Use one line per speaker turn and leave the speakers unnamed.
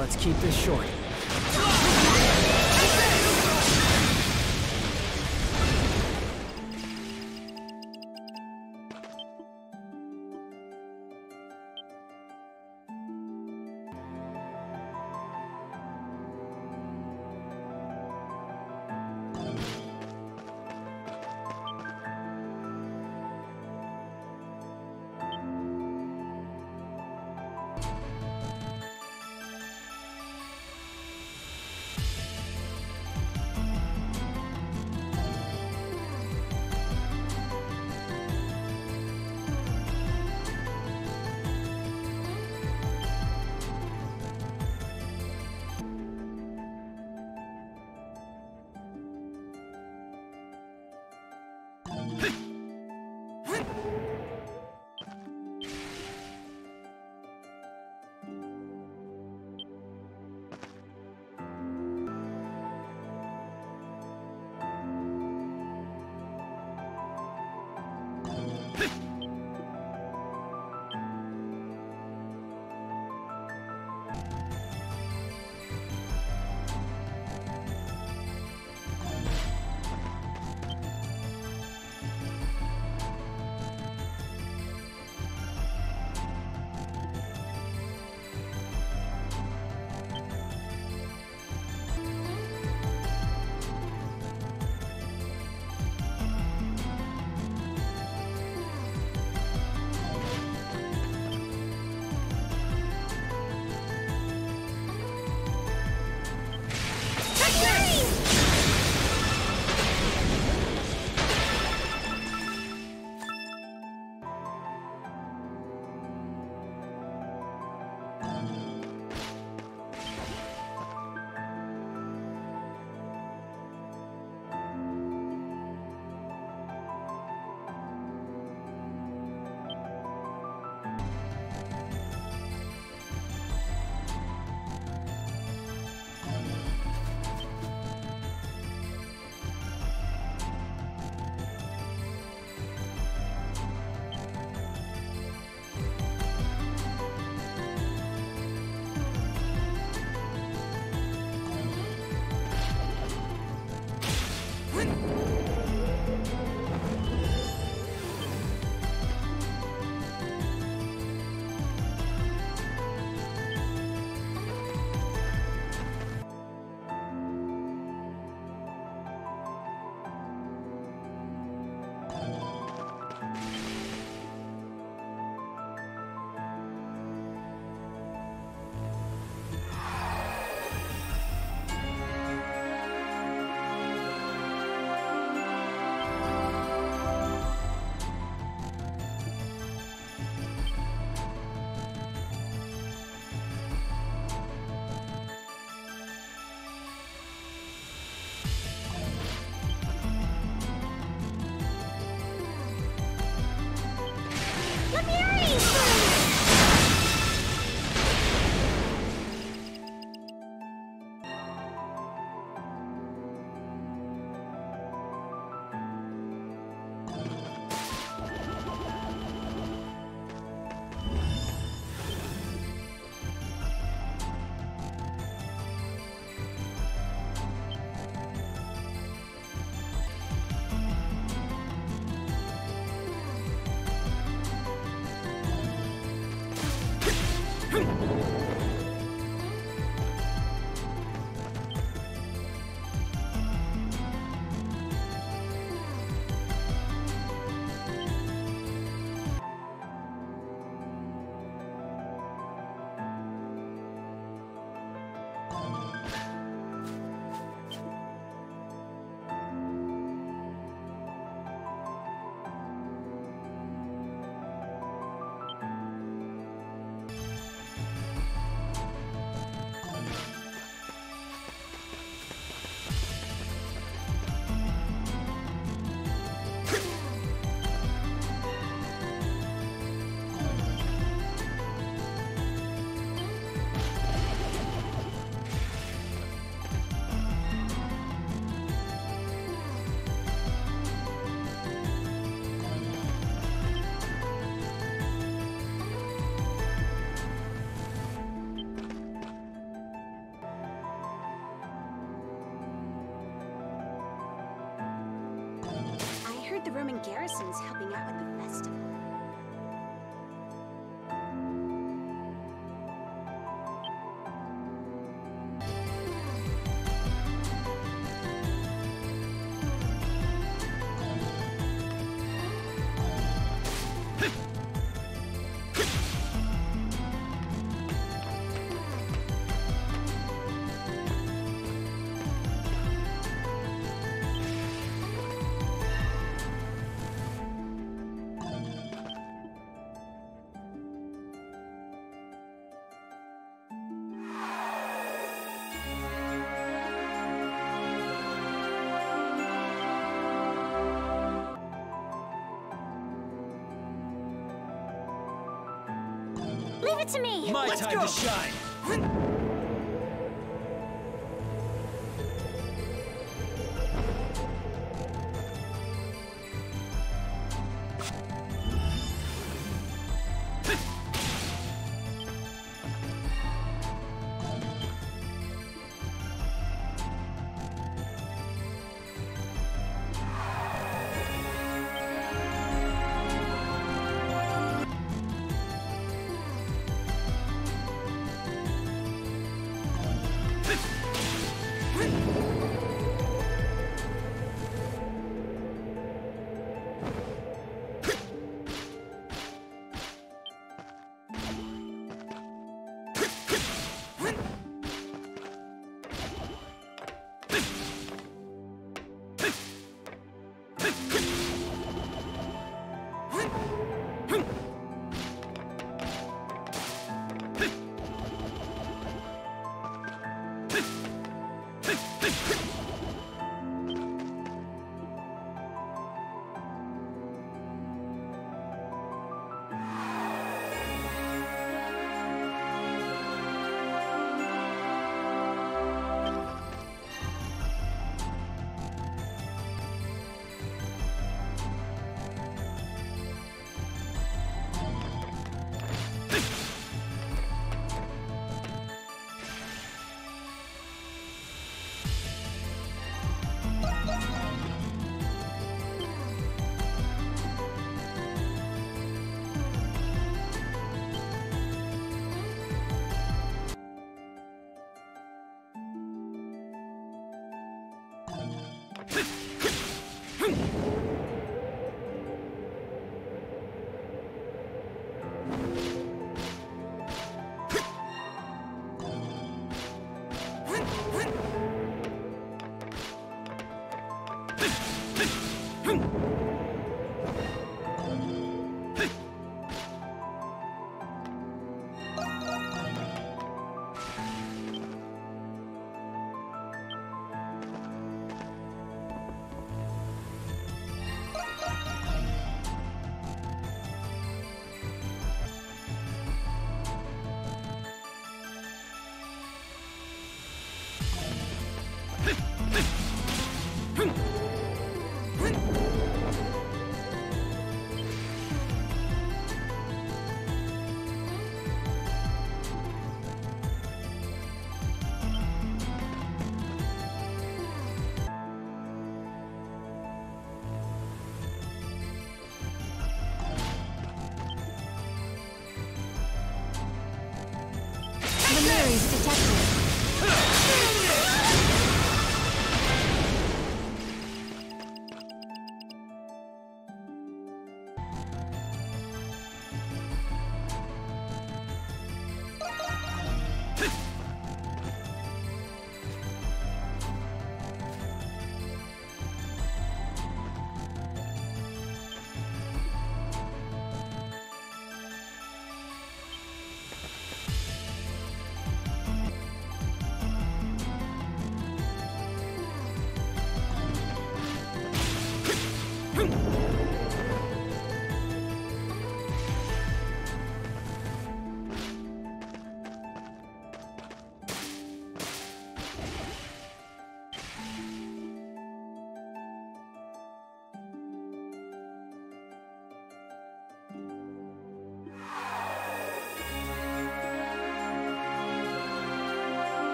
Let's keep this short.
Heard the Roman garrison's helping out with the festival. Leave it to me!
My
Let's
time
go.
to shine.